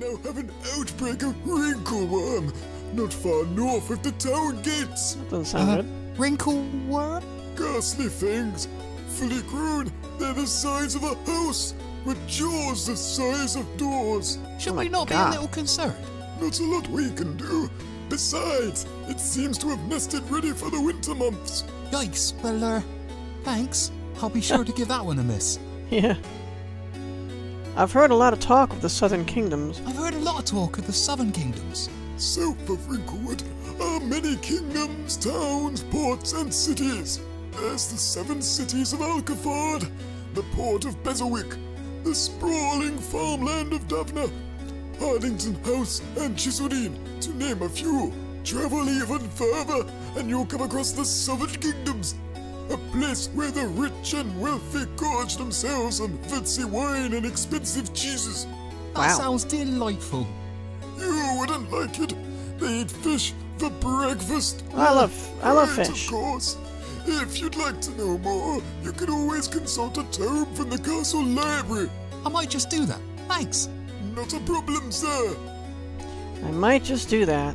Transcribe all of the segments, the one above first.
now have an outbreak of wrinkleworm, not far north of the town gates. That doesn't sound Uh, good. wrinkle worm? Ghastly things, fully grown, they're the size of a house, with jaws the size of doors. Should Oh we not be a little concerned? Not a lot we can do. Besides, it seems to have nested ready for the winter months. Yikes. Well, uh, thanks. I'll be sure to give that one a miss. Yeah. I've heard a lot of talk of the Southern Kingdoms. I've heard a lot of talk of the Southern Kingdoms. South of Wrinklewood are many kingdoms, towns, ports, and cities. There's the seven cities of Alcafard, the port of Bezawick, the sprawling farmland of Davna, Hardington House, and Chisorin, to name a few. Travel even further, and you'll come across the Southern Kingdoms, a place where the rich and wealthy gorge themselves on fancy wine and expensive cheeses. That Wow. sounds delightful. You wouldn't like it. They eat fish for breakfast. I love I love Right, fish. Of course. If you'd like to know more, you can always consult a tome from the castle library. I might just do that. Thanks. Not a problem, sir. I might just do that.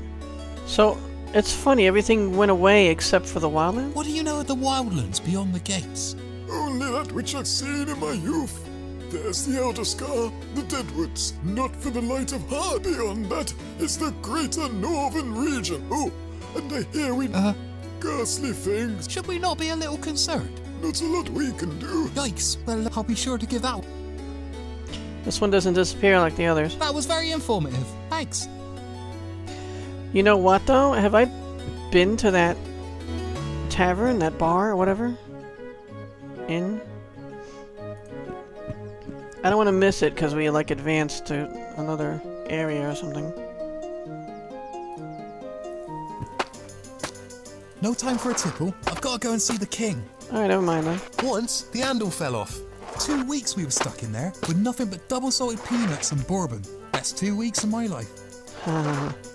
So it's funny, everything went away except for the wildlands. What do you know of the wildlands beyond the gates? Only that which I've seen in my youth. There's the Elder Scar, the Deadwoods. Not for the light of heart. Beyond that is the greater northern region. Oh, and I hear we Uh, ghastly things. should we not be a little concerned? Not a lot we can do. Yikes. Well, I'll be sure to give out. This one doesn't disappear like the others. That was very informative. Thanks. You know what though? Have I been to that tavern, that bar, or whatever? Inn? I don't want to miss it because we like advanced to another area or something. No time for a tipple. I've got to go and see the king. Alright, never mind then. Once, the handle fell off. Two weeks we were stuck in there with nothing but double salted peanuts and bourbon. Best two weeks of my life.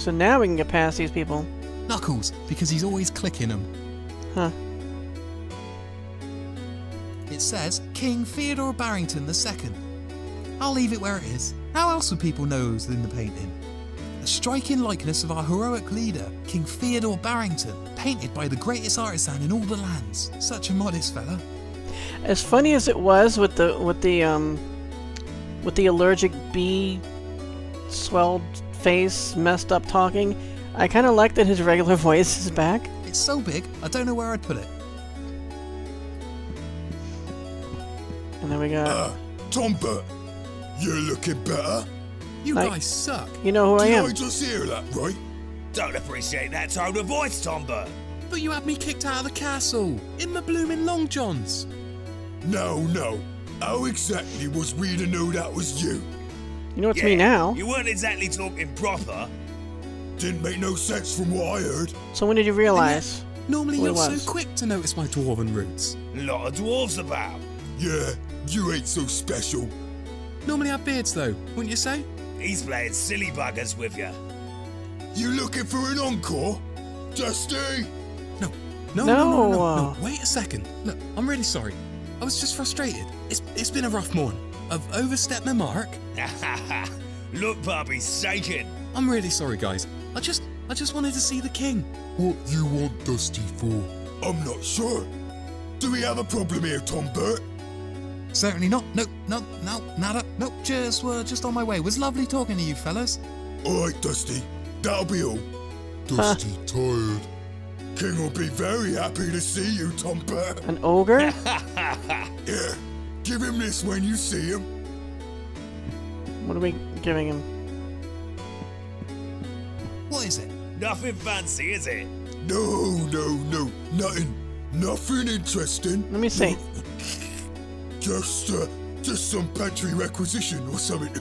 so now we can get past these people. Knuckles, because he's always clicking them. Huh. It says King Theodore Barrington II. I'll leave it where it is. How else would people know who's in the painting? A striking likeness of our heroic leader, King Theodore Barrington, painted by the greatest artisan in all the lands. Such a modest fella. As funny as it was with the with the um with the allergic bee swelled face, messed up talking, I kind of like that his regular voice is back. It's so big, I don't know where I'd put it. And then we got Uh, Tondbert, you're looking better. You Like- guys suck. you know who I am. I just hear that, right? Don't appreciate that tone of voice, Tondbert. But you had me kicked out of the castle in my blooming long johns. No, no. How exactly was we to know that was you? You know it's me now. You weren't exactly talking proper. Didn't make no sense from what I heard. So when did you realize? Normally you're was. so quick to notice my dwarven roots. lot of dwarves about. Yeah, you ain't so special. Normally have beards though, wouldn't you say? He's playing silly buggers with you. You looking for an encore? Dusty? No. No, no, no, no, no, No, no. Wait a second. Look, I'm really sorry. I was just frustrated. It's it's been a rough morning. I've overstepped my mark. Look, Bobby's shaking. I'm really sorry, guys. I just I just wanted to see the king. What you want Dusty for? I'm not sure. Do we have a problem here, Tondbert? Certainly not. No, no, no, nada. No, just were just on my way. It was lovely talking to you fellas. Alright, Dusty. That'll be all. Dusty tired. King will be very happy to see you, Tondbert. An ogre? Yeah. Give him this when you see him. what are we giving him? What is it? Nothing fancy, is it? No, no, no. Nothing. Nothing interesting. Let me see. Just, uh, just some pantry requisition or something.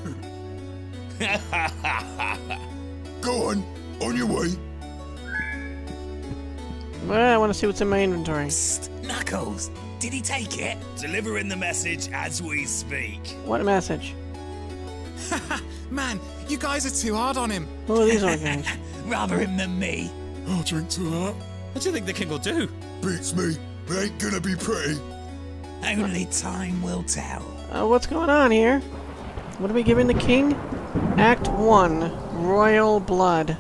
Go on. On your way. Well, I want to see what's in my inventory. Psst, Knuckles, did he take it? Delivering the message as we speak. What a message? Man, You guys are too hard on him. Who are these other guys? Rather him than me. I'll drink to that. What do you think the king will do? Beats me. It ain't gonna be pretty. Only time will tell. Uh, what's going on here? What are we giving the king? Act 1. Royal Blood.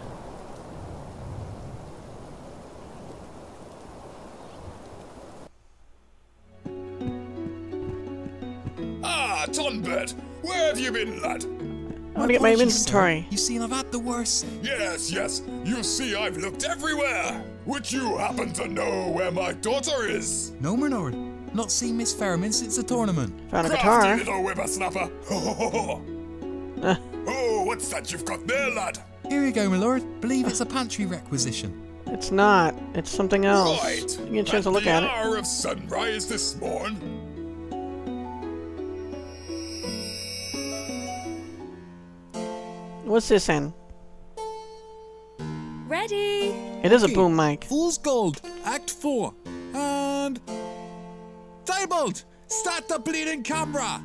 Have you been, lad? I want to get my Apologies, sir. inventory. You seen I've had the worst. Yes, yes. You see, I've looked everywhere. Would you happen to know where my daughter is? No, Bernard. Not seen Miss Theremin since the tournament. Found a Crafty guitar. little whippersnapper. Uh, oh, what's that you've got there, lad? Here you go, my lord. Believe it's a pantry requisition. it's not. It's something else. Right. You get a chance to look the at it. hour of sunrise this morn. What's this in? Ready? It is a boom mic. Fool's Gold, Act 4. And. Tybalt! Start the bleeding camera!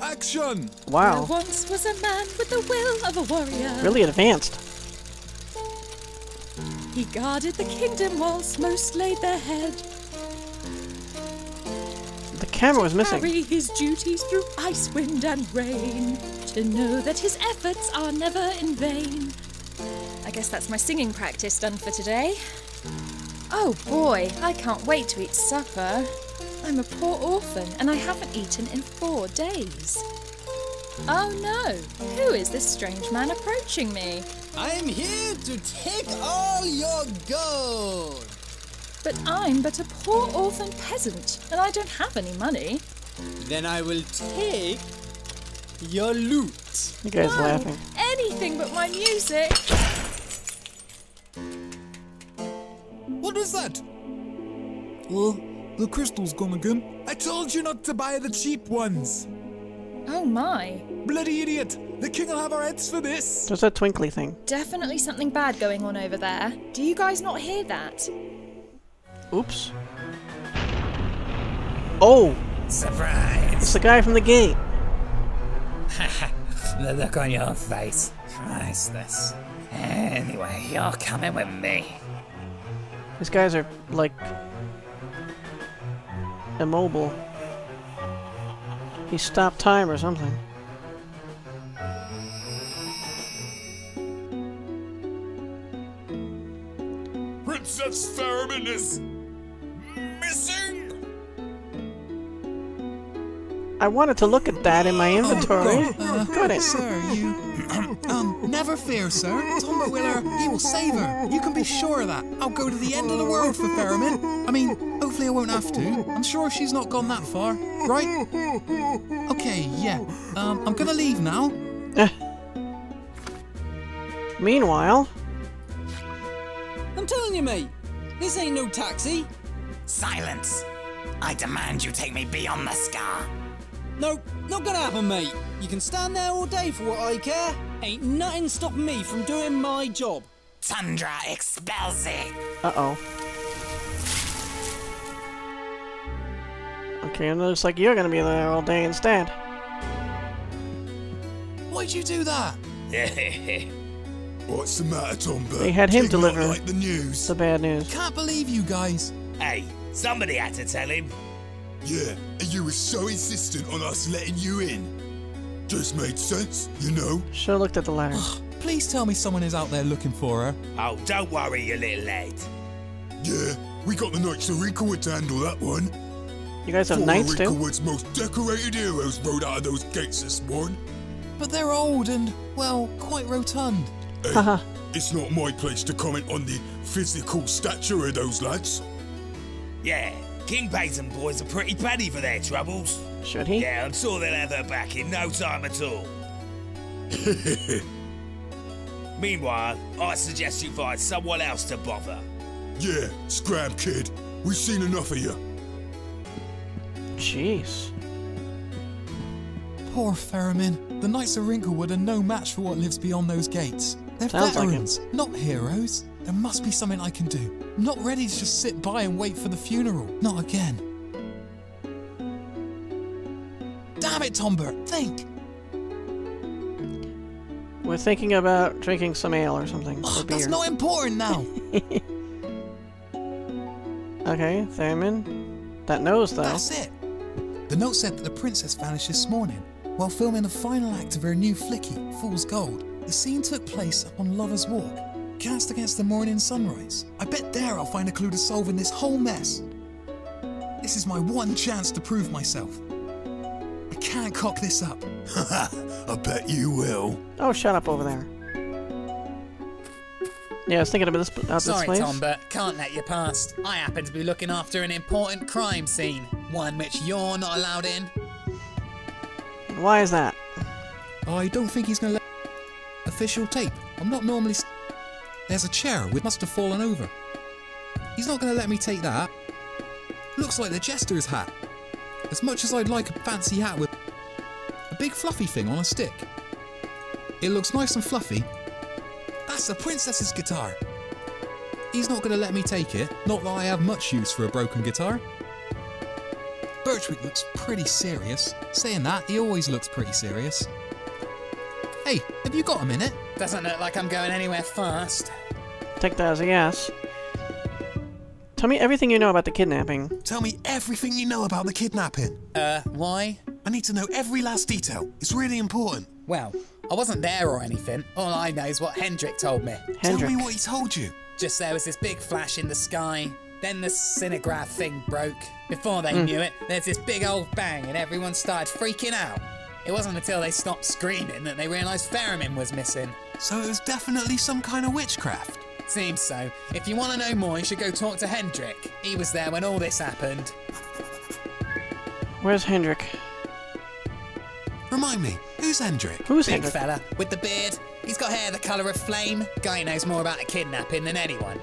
Action! Wow. There once was a man with the will of a warrior. Really advanced. He guarded the kingdom whilst most laid their head. The camera was missing. Carry his duties through ice, wind, and rain. To know that his efforts are never in vain. I guess that's my singing practice done for today. Oh boy, I can't wait to eat supper. I'm a poor orphan and I haven't eaten in four days. Oh no, who is this strange man approaching me? I'm here to take all your gold! But I'm but a poor orphan peasant and I don't have any money. Then I will take your loot. You guys No, laughing. anything but my music. What was that? Well, the crystal's gone again. I told you not to buy the cheap ones. Oh my, Bloody idiot! The king will have our heads for this. There's that twinkly thing. definitely something bad going on over there. Do you guys not hear that? Oops. Oh! Surprise! It's the guy from the gate. The look on your face. Priceless. Anyway, you're coming with me. These guys are, like, immobile. He stopped time or something. Princess Theremin is missing. I wanted to look at that in my inventory. Uh, Couldn't. Sir, you. um, never fear, sir. Tom Willer, he will save her. You can be sure of that. I'll go to the end of the world for Theremin. I mean, hopefully I won't have to. I'm sure she's not gone that far, right? Okay, yeah. Um, I'm gonna leave now. Meanwhile, I'm telling you, mate, this ain't no taxi. Silence! I demand you take me beyond the scar. No, not gonna happen, mate. You can stand there all day for what I care. Ain't nothing stopping me from doing my job. Tundra expelsi! uh-oh. Okay, and it looks like you're gonna be there all day instead. Why'd you do that? What's the matter, Tondbert? They had him King not deliver. like the news. The bad news. Can't believe you guys. hey, somebody had to tell him. Yeah, and you were so insistent on us letting you in. Just made sense, you know. Should've looked at the letter. Please tell me someone is out there looking for her. Oh, don't worry, you little lad. Yeah, we got the Knights of Wrinklewood to handle that one. You guys have Four knights of too? Wrinklewood's most decorated heroes rode out of those gates this morning. But they're old and, well, quite rotund. Hey, Haha. it's not my place to comment on the physical stature of those lads. Yeah, King Payton boys are pretty paddy for their troubles. Should he? Yeah, I'm sure they'll have her back in no time at all. Meanwhile, I suggest you find someone else to bother. Yeah, Scram Kid, we've seen enough of you. Jeez. Poor Theremin. The Knights of Wrinklewood are no match for what lives beyond those gates. They're Sounds like veterans, not heroes. There must be something I can do. I'm not ready to just sit by and wait for the funeral. Not again. Damn it, Tondbert, think! We're thinking about drinking some ale or something. or Ugh, that's not important now. Okay, Theremin. That nose, though. That's it. The note said that the princess vanished this morning while filming the final act of her new flicky, Fool's Gold. The scene took place up on Lover's Walk, cast against the morning sunrise. I bet there I'll find a clue to solving this whole mess. This is my one chance to prove myself. I can't cock this up. I bet you will. Oh, shut up over there. Yeah, I was thinking about this, about this Sorry, place. Tom, but can't let you past. I happen to be looking after an important crime scene, one which you're not allowed in. Why is that? I don't think he's gonna let. Official tape. I'm not normally. There's a chair which must have fallen over. He's not gonna let me take that. Looks like the jester's hat. As much as I'd like a fancy hat with a big fluffy thing on a stick. It looks nice and fluffy. That's the princess's guitar. He's not gonna let me take it. Not that I have much use for a broken guitar. Bertwick looks pretty serious. Saying that, he always looks pretty serious. Hey, have you got a minute? Doesn't look like I'm going anywhere fast. Take that as a yes. Tell me everything you know about the kidnapping. Tell me everything you know about the kidnapping. Uh, why? I need to know every last detail. It's really important. Well, I wasn't there or anything. All I know is what Hendrick told me. Hendrick. Tell me what he told you. Just there was this big flash in the sky, then the cinemagraph thing broke. Before they knew it, there's this big old bang and everyone started freaking out. It wasn't until they stopped screaming that they realised Theremin was missing. So it was definitely some kind of witchcraft. Seems so. If you want to know more, you should go talk to Hendrick. He was there when all this happened. Where's Hendrick? Remind me, who's Hendrick? Who's Big Hendrick? fella with the beard. He's got hair the colour of flame. Guy knows more about a kidnapping than anyone.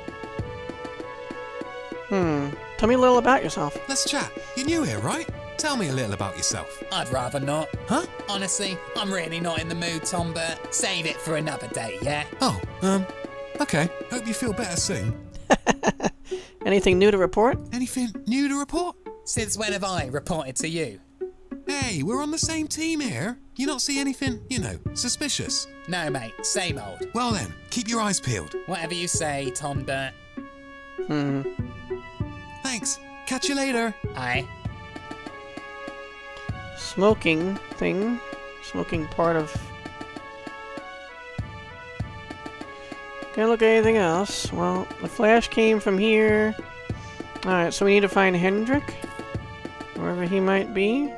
Hmm. Tell me a little about yourself. Let's chat. You're new here, right? Tell me a little about yourself. I'd rather not. Huh? Honestly, I'm really not in the mood, Tom, but save it for another day, yeah? Oh, um, okay. Hope you feel better soon. Anything new to report? Anything new to report? Since when have I reported to you? Hey, we're on the same team here. You not see anything, you know, suspicious? No, mate, same old. Well then, keep your eyes peeled. Whatever you say, Tondbert. Hmm. Thanks. Catch you later. Aye. Smoking thing. Smoking part of. Can't look at anything else. Well, the flash came from here. Alright, so we need to find Hendrick. Wherever he might be.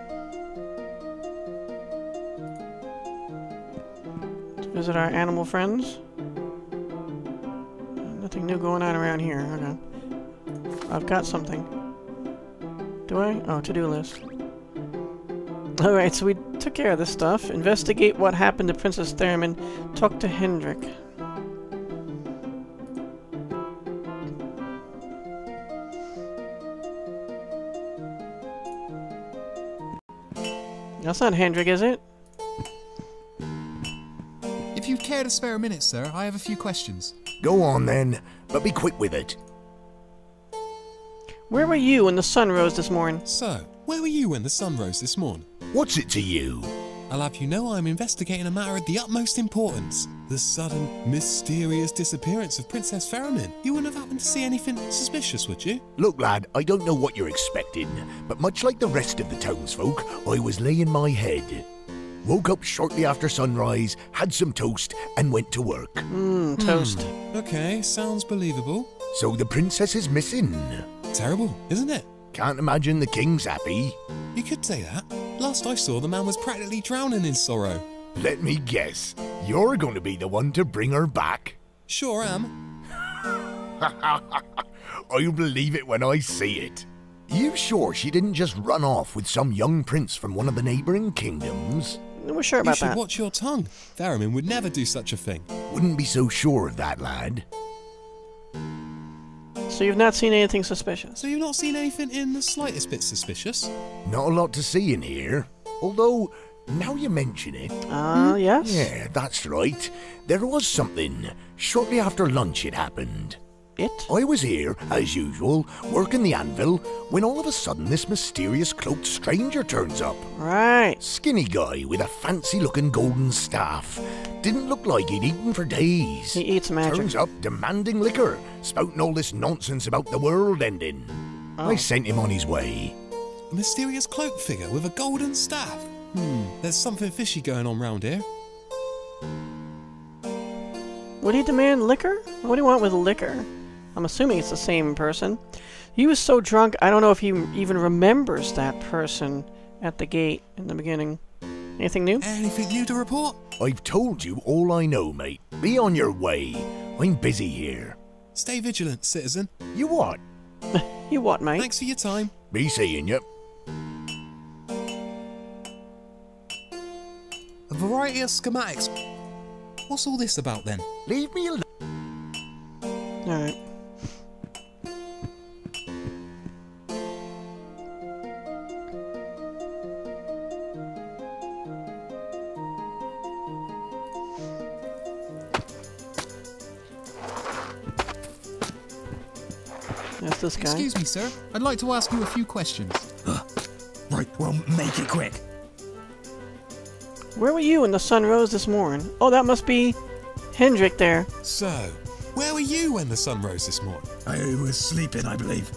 To visit our animal friends. Nothing new going on around here. Okay. I've got something. Do I? Oh, to-do list. Alright, so we took care of this stuff. Investigate what happened to Princess Theremin. Talk to Hendrick. That's not Hendrick, is it? If you'd care to spare a minute, sir, I have a few questions. Go on then, but be quick with it. Where were you when the sun rose this morning? So, where were you when the sun rose this morning? What's it to you? I'll have you know I'm investigating a matter of the utmost importance. The sudden, mysterious disappearance of Princess Theremin. You wouldn't have happened to see anything suspicious, would you? Look, lad, I don't know what you're expecting, but much like the rest of the townsfolk, I was laying my head. Woke up shortly after sunrise, had some toast, and went to work. Mmm, toast. Hmm. Okay, sounds believable. So the princess is missing. Terrible, isn't it? Can't imagine the king's happy. You could say that. Last I saw, the man was practically drowning in sorrow. Let me guess, you're going to be the one to bring her back. Sure am. Oh, I'll believe it when I see it. You sure she didn't just run off with some young prince from one of the neighbouring kingdoms? We're sure You about should that. watch your tongue. Theremin would never do such a thing. Wouldn't be so sure of that, lad. So you've not seen anything suspicious? So you've not seen anything in the slightest bit suspicious? Not a lot to see in here. Although, now you mention it, Ah, yes? yeah, that's right. There was something. Shortly after lunch it happened. It? I was here, as usual, working the anvil, when all of a sudden this mysterious cloaked stranger turns up. Right. Skinny guy with a fancy looking golden staff. Didn't look like he'd eaten for days. He eats magic. Turns up demanding liquor, spouting all this nonsense about the world ending. Oh. I sent him on his way. A mysterious cloak figure with a golden staff. Hmm, there's something fishy going on round here. Would he demand liquor? What do you want with liquor? I'm assuming it's the same person. He was so drunk, I don't know if he even remembers that person at the gate in the beginning. Anything new? Anything new to report? I've told you all I know, mate. Be on your way. I'm busy here. Stay vigilant, citizen. You what? You what, mate? Thanks for your time. Be seeing you. A variety of schematics. What's all this about then? Leave me alone. Alright. That's this guy. Excuse me, sir. I'd like to ask you a few questions. Right, well, make it quick. Where were you when the sun rose this morning? Oh, that must be Hendrick there. So, where were you when the sun rose this morning? I was sleeping, I believe.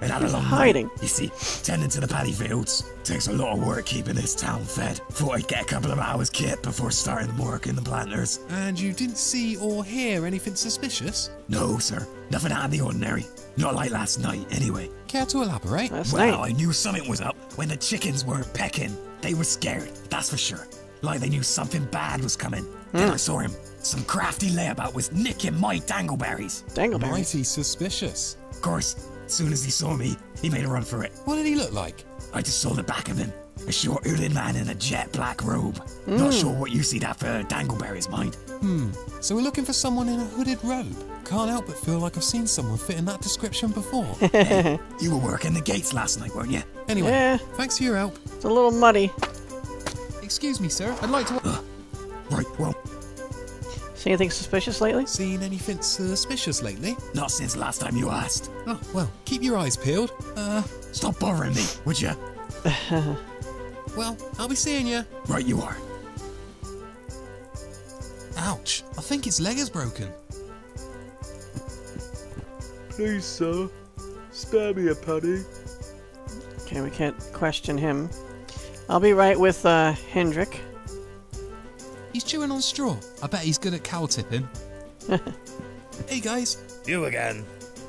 It had a long hiding. night. You see, tending to the paddy fields takes a lot of work keeping this town fed. Thought I'd get a couple of hours kit before starting the work in the planters. And you didn't see or hear anything suspicious? No, sir, nothing out of the ordinary. Not like last night, anyway. Care to elaborate? Last well, night. I knew something was up when the chickens were pecking. They were scared, that's for sure. Like they knew something bad was coming. Then hmm. I saw him. Some crafty layabout was nicking my dangleberries. Dangleberry. Mighty suspicious. Of course, as soon as he saw me, he made a run for it. What did he look like? I just saw the back of him. A short hooded man in a jet black robe. Not sure what you see that for dangleberries, mind. Hmm, so we're looking for someone in a hooded robe. Can't help but feel like I've seen someone fit in that description before. You were working the gates last night, weren't you? anyway, Yeah. thanks for your help. It's a little muddy. Excuse me, sir. I'd like to. Right, well, See anything suspicious lately? Seen anything suspicious lately? not since last time you asked. Oh, well, keep your eyes peeled. Uh, Stop bothering me, would you? well, I'll be seeing you. Right, you are. Ouch! I think his leg is broken. Please, sir, spare me a penny. Okay, we can't question him. I'll be right with uh, Hendrick. He's chewing on straw. I bet he's good at cow tipping. Hey guys, You again.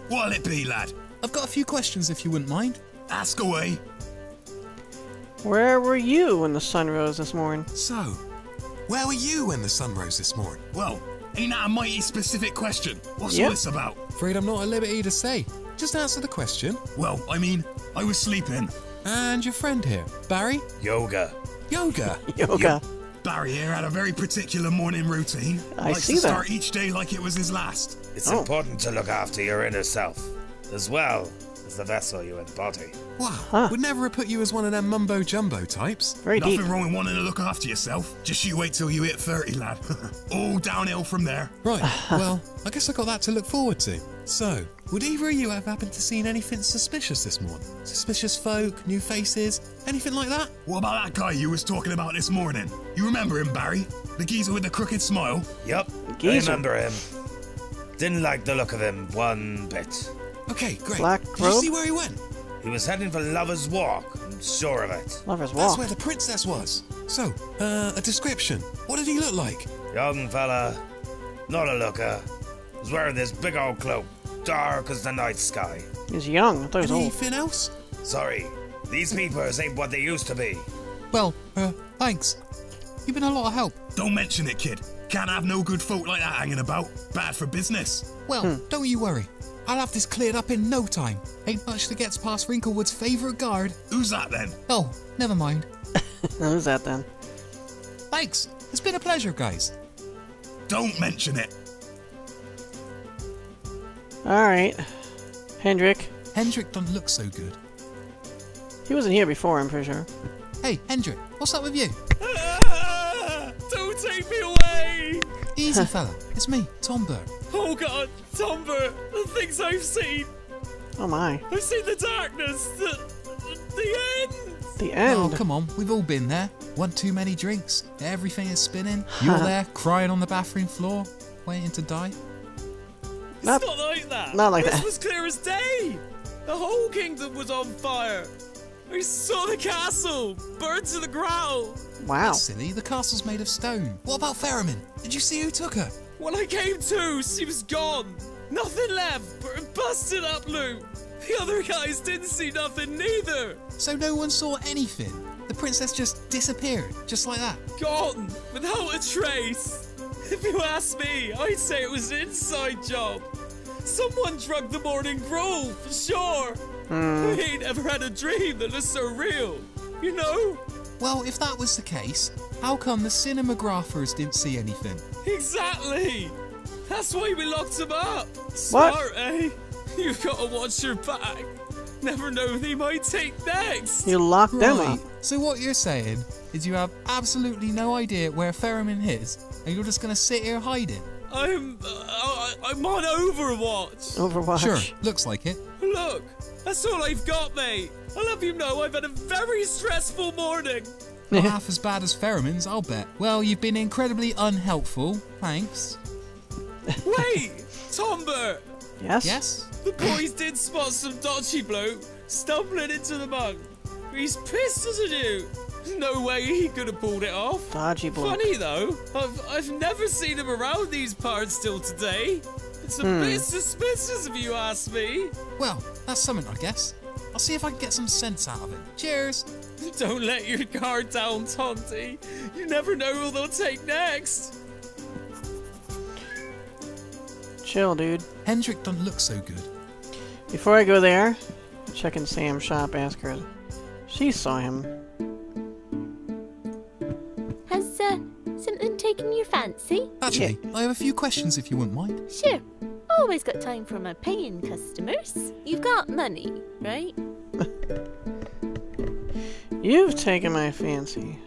What'll it be, lad? I've got a few questions if you wouldn't mind. Ask away. Where were you when the sun rose this morning? so, where were you when the sun rose this morning? Well, ain't that a mighty specific question? What's Yep. all this about? Afraid I'm not at liberty to say. Just answer the question. Well, I mean, I was sleeping. And your friend here, Barry? Yoga. Yoga. Yoga. Barry here had a very particular morning routine. I Likes see to that. start each day like it was his last. It's Oh. important to look after your inner self, as well as the vessel you embody. Wow, Huh. would never have put you as one of them mumbo jumbo types. Very Nothing deep. wrong with wanting to look after yourself. Just you wait till you hit 30, lad. all downhill from there. Right, well, I guess I got that to look forward to. So, would either of you have happened to seen anything suspicious this morning? Suspicious folk, new faces, anything like that? What about that guy you was talking about this morning? You remember him, Barry? The geezer with the crooked smile? Yep, I Geezer. remember him. Didn't like the look of him one bit. Okay, great. Black Did you see where he went? He was heading for Lover's Walk, I'm sure of it. Lover's Walk? That's where the princess was. So, uh, a description. What did he look like? Young fella, not a looker. Was wearing this big old cloak, dark as the night sky. He's young. I thought he was old. Anything else? Sorry, these peepers ain't what they used to be. Well, uh, thanks. You've been a lot of help. Don't mention it, kid. Can't have no good folk like that hanging about. Bad for business. Well, don't you worry. I'll have this cleared up in no time. Ain't much that gets past Wrinklewood's favourite guard. Who's that then? Oh, never mind. Who's that then? Thanks. It's been a pleasure, guys. Don't mention it. Alright. Hendrick. Hendrick doesn't look so good. He wasn't here before, I'm pretty sure. Hey, Hendrick, what's up with you? Don't take me away! Easy, fella. It's me, Tondbert. Oh god, Tondbert, the things I've seen! Oh my. I've seen the darkness, the, the end! The oh, end. Oh, come on, we've all been there. One too many drinks, everything is spinning. You're there crying on the bathroom floor, waiting to die. It's Not- not, like that. not like this that. was clear as day. The whole kingdom was on fire. I saw the castle burned to the ground. Wow. That's silly, the castle's made of stone. What about Theremin? Did you see who took her? When I came to, she was gone. Nothing left but a busted up loot. The other guys didn't see nothing neither. So no one saw anything. The princess just disappeared, just like that. Gone without a trace. If you ask me, I'd say it was an inside job. Someone drugged the morning grove, for sure. I ain't ever had a dream that was so real. You know? Well, if that was the case, how come the cinemagraphers didn't see anything? Exactly. That's why we locked him up. Smart, eh? You've got to watch your back. Never know they might take next. You locked them Right. up. So what you're saying is you have absolutely no idea where Theremin is, and you're just gonna sit here hiding. I'm uh, I- I'm on Overwatch. Overwatch. Sure, looks like it. Look, that's all I've got, mate. I'll have you know I've had a very stressful morning. Not half as bad as Theremin's, I'll bet. Well, you've been incredibly unhelpful. Thanks. Wait, Tondbert, Yes? Yes? the boys did spot some dodgy bloke stumbling into the mug. He's pissed as a do. No way he could have pulled it off. Dodgy bloke. Funny though, I've I've never seen him around these parts till today. It's a Hmm. bit suspicious if you ask me. Well, that's something, I guess. I'll see if I can get some sense out of it. Cheers! Don't let your guard down, Tonti. You never know who they'll take next. Chill, dude. Hendrick doesn't look so good. Before I go there, check in Sam's shop, ask her. She saw him. Has uh, something taken your fancy? Actually, I have a few questions if you wouldn't mind. Sure. Always got time for my paying customers. You've got money, right? You've taken my fancy.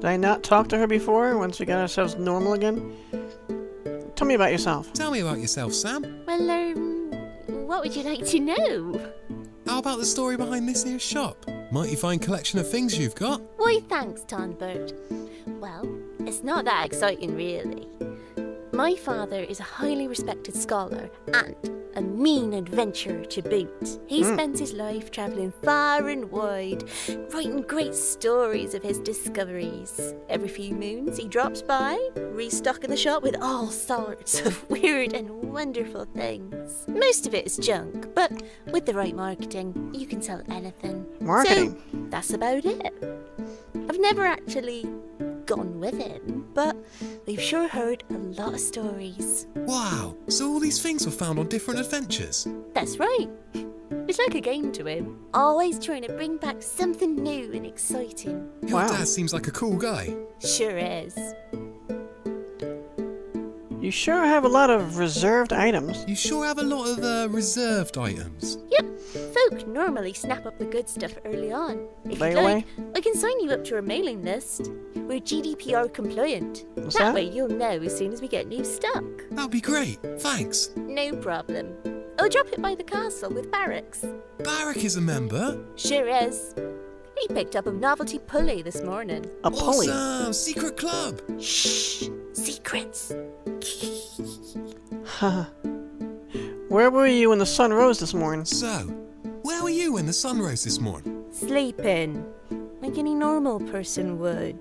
Did I not talk to her before, once we got ourselves normal again? Tell me about yourself. Tell me about yourself, Sam. Well, um, what would you like to know? How about the story behind this here shop? Mighty fine collection of things you've got. Why, thanks, Tondbert. Well, it's not that exciting, really. My father is a highly respected scholar and a mean adventurer to boot. He hmm. spends his life travelling far and wide, writing great stories of his discoveries. Every few moons, he drops by, restocking the shop with all sorts of weird and wonderful things. Most of it is junk, but with the right marketing, you can sell anything. Marketing? So, that's about it. I've never actually gone with him, but we've sure heard a lot of stories. Wow, so all these things were found on different adventures. That's right. It's like a game to him. Always trying to bring back something new and exciting. Your dad seems like a cool guy. Sure is. You sure have a lot of reserved items. You sure have a lot of uh, reserved items. Yep, folk normally snap up the good stuff early on. If Lay you'd away? like, I can sign you up to our mailing list. We're GDPR compliant. What's that that? way you'll know as soon as we get new stock. That'd be great. Thanks. No problem. I'll drop it by the castle with Barric's. Barric is a member. Sure is. He picked up a novelty pulley this morning. A pulley? Awesome. Secret club. Shh. Secrets. Haha. Where were you when the sun rose this morning? So, where were you when the sun rose this morning? Sleeping. Like any normal person would.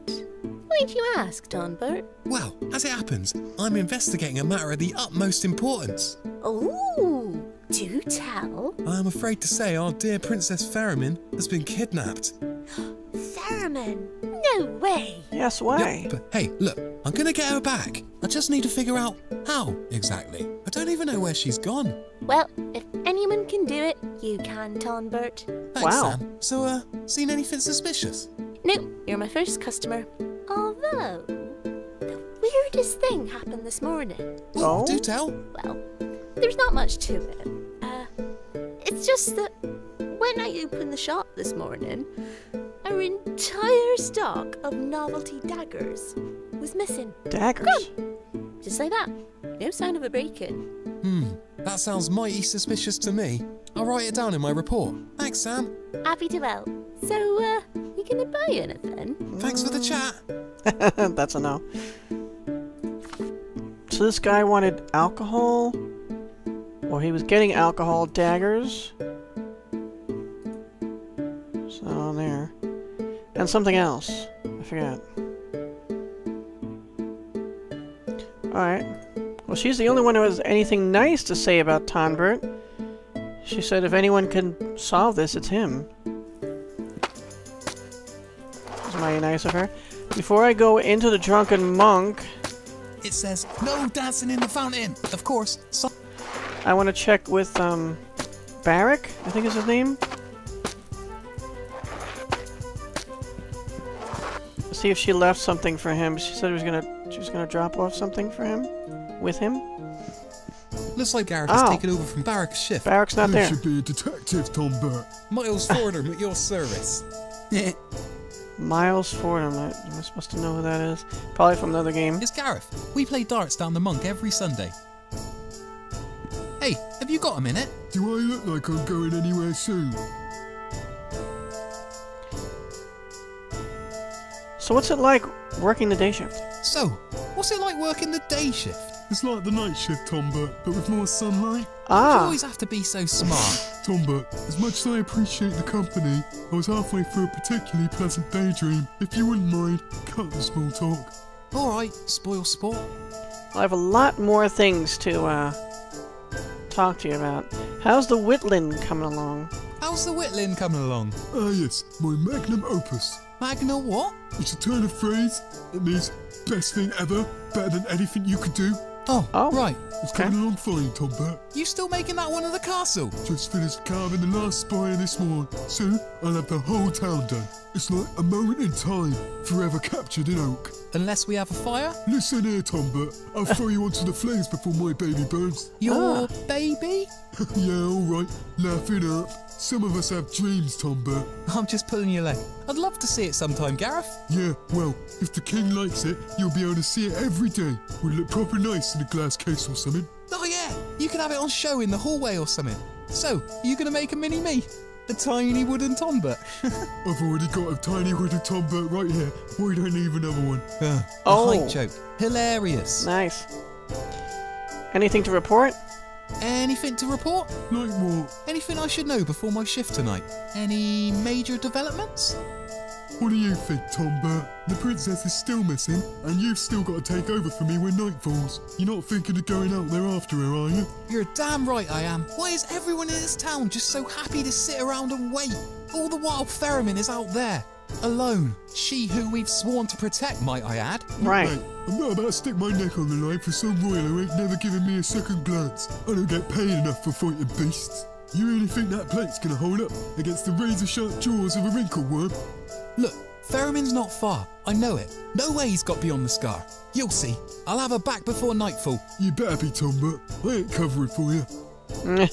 Why'd you ask, Tondbert? Well, as it happens, I'm investigating a matter of the utmost importance. Oh, do tell. I am afraid to say our dear Princess Theremin has been kidnapped. Theremin. No way. Yes, why? Yep, but hey, look, I'm gonna get her back. I just need to figure out how exactly. I don't even know where she's gone. Well, if anyone can do it, you can, Tondbert. Thanks, Wow. Sam. So, uh, seen anything suspicious? Nope, you're my first customer. Although, the weirdest thing happened this morning. Oh, Oh? do tell. Well, there's not much to it. Uh, it's just that when I opened the shop this morning, our entire stock of novelty daggers was missing. Daggers? Just like that. No sign of a break-in. Hmm, that sounds mighty suspicious to me. I'll write it down in my report. Thanks, Sam. Happy to help. So, uh, you gonna buy anything? Thanks for the chat. That's a no. So this guy wanted alcohol? Or he was getting alcohol daggers? And something else. I forgot. Alright. Well, she's the only one who has anything nice to say about Tondbert. She said if anyone can solve this, it's him. That's mighty nice of her. Before I go into the drunken monk, It says, no dancing in the fountain. Of course, some I want to check with, um, Barric, I think is his name. See if she left something for him. She said he was gonna, she was gonna drop off something for him, with him. Looks like Gareth has Oh. taken over from Barric's shift. Barric's not You there. should be a detective, Tom Burt. Miles Fordham at your service. Eh. Miles Fordham. I- Am I supposed to know who that is? Probably from another game. It's Gareth. We play darts down the monk every Sunday. Hey, have you got a minute? Do I look like I'm going anywhere soon? So what's it like working the day shift? So, what's it like working the day shift? It's like the night shift, Tondbert, but with more sunlight. You Ah, always have to be so smart. Tondbert, as much as I appreciate the company, I was halfway through a particularly pleasant daydream. If you wouldn't mind, cut the small talk. Alright, spoil sport. I have a lot more things to, uh, talk to you about. How's the Whitland coming along? How's the Whitlin coming along? Ah yes, my magnum opus. Magna what? It's a turn of phrase. It means best thing ever, better than anything you could do. Oh, Oh. right. It's Okay. coming along fine, Tom Burt. You still making that one of the castle? Just finished carving the last spire this morning. Soon I'll have the whole town done. It's like a moment in time, forever captured in oak. Unless we have a fire? Listen here, Tondbert. I'll throw you onto the flames before my baby burns. Your ah. baby? yeah, alright. Laughing up. Some of us have dreams, Tondbert. I'm just pulling your leg. I'd love to see it sometime, Gareth. Yeah, well, if the king likes it, you'll be able to see it every day. Would look proper nice in a glass case or something. Oh yeah, you can have it on show in the hallway or something. So, are you gonna make a mini me? A tiny wooden Tondbert? I've already got a tiny wooden Tom right here. Why don't I need another one? Uh, Oh. A height joke. Hilarious. Nice. Anything to report? Anything to report? Like what? Anything I should know before my shift tonight? Any major developments? What do you think, Tondbert? The princess is still missing, and you've still got to take over for me when night falls. You're not thinking of going out there after her, are you? You're damn right I am. Why is everyone in this town just so happy to sit around and wait? All the while Theremin is out there, alone. She who we've sworn to protect, might I add. Right. Mate, I'm not about to stick my neck on the line for some royal who ain't never given me a second glance. I don't get paid enough for fighting beasts. You really think that plate's gonna hold up against the razor-sharp jaws of a wrinkleworm? Look, Theremin's not far. I know it. No way he's got beyond the scar. You'll see. I'll have her back before nightfall. You better be, Tondbert. I ain't covering for you. Meh.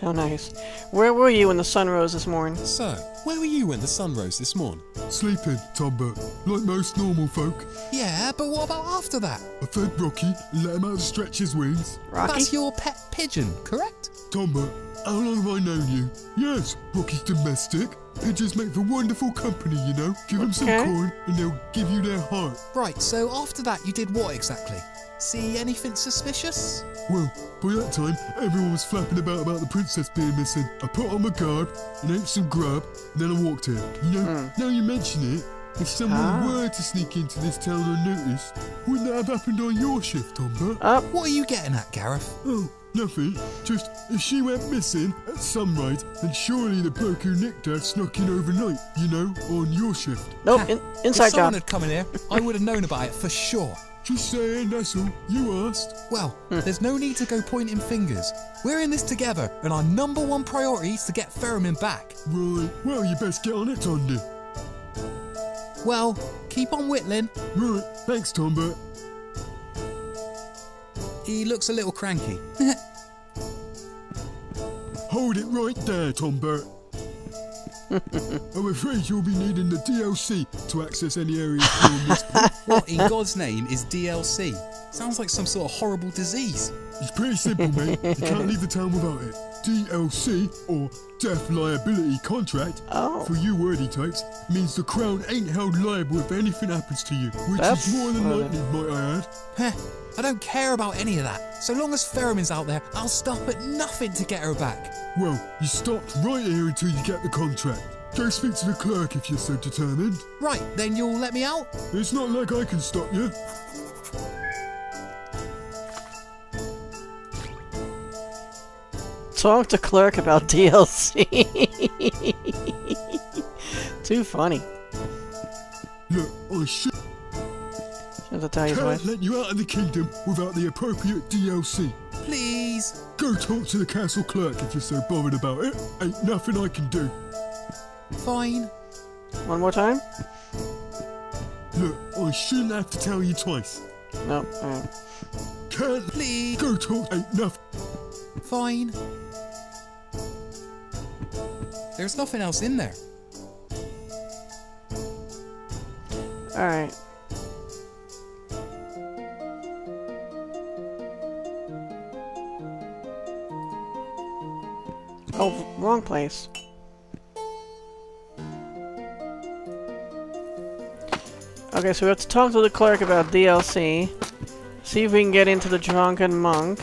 How nice. Where were you when the sun rose this morning? So, where were you when the sun rose this morning? Sleeping, Tondbert, like most normal folk. Yeah, but what about after that? I fed Rocky and let him out to stretch his wings. Rocky? That's your pet pigeon, correct? Tondbert, how long have I known you? Yes, Rocky's domestic. Pigeons make for wonderful company, you know. Give them some Okay. corn and they'll give you their heart. Right, so after that you did what exactly? See anything suspicious? Well, by that time, everyone was flapping about about the princess being missing. I put on my garb and ate some grub, and then I walked here. You know, now you mention it, if someone Ah. were to sneak into this town unnoticed, wouldn't that have happened on your shift, Tondbert? Up. What are you getting at, Gareth? Oh, nothing. Just, if she went missing at sunrise, then surely the bloke who nicked her snuck in overnight, you know, on your shift. Nope. In, if inside someone job. had come in here, I would have known about it for sure. Just saying, that's all. You asked. Well, hmm. there's no need to go pointing fingers. We're in this together, and our number one priority is to get Theremin back. Right, well, you best get on it, Tondi. Well, keep on whittling. Right, thanks, Tondbert. He looks a little cranky. Hold it right there, Tondbert. I'm afraid you'll be needing the DLC to access any areas from this point. what in God's name is DLC? Sounds like some sort of horrible disease. It's pretty simple, mate. You can't leave the town without it. DLC, or Death Liability Contract, Oh. for you wordy types, means the Crown ain't held liable if anything happens to you, which That's is more than what likely, might I add. Heh, I don't care about any of that. So long as Theremin's out there, I'll stop at nothing to get her back. Well, you stopped right here until you get the contract. Go speak to the clerk if you're so determined. Right, then you'll let me out? It's not like I can stop you. Talk to clerk about DLC. Too funny. Look, I should Have to tell you his can't let you out of the kingdom without the appropriate DLC. Please. Go talk to the castle clerk if you're so bothered about it. Ain't nothing I can do. Fine. One more time? Look, I shouldn't have to tell you twice. No. alright. Can't Please. go talk. Ain't nothing. Fine. There's nothing else in there. Alright. Oh, wrong place. Okay, so we have to talk to the clerk about DLC. See if we can get into the Drunken Monk.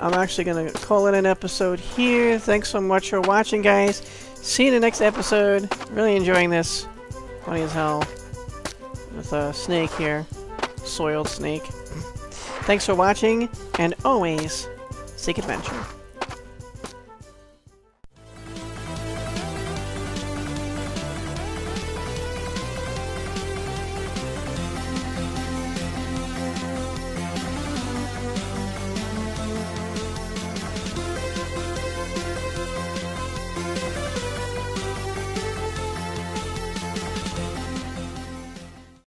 I'm actually gonna call it an episode here. Thanks so much for watching, guys. See you in the next episode. Really enjoying this. Funny as hell. With a snake here. Soiled snake. Thanks for watching, and always seek adventure.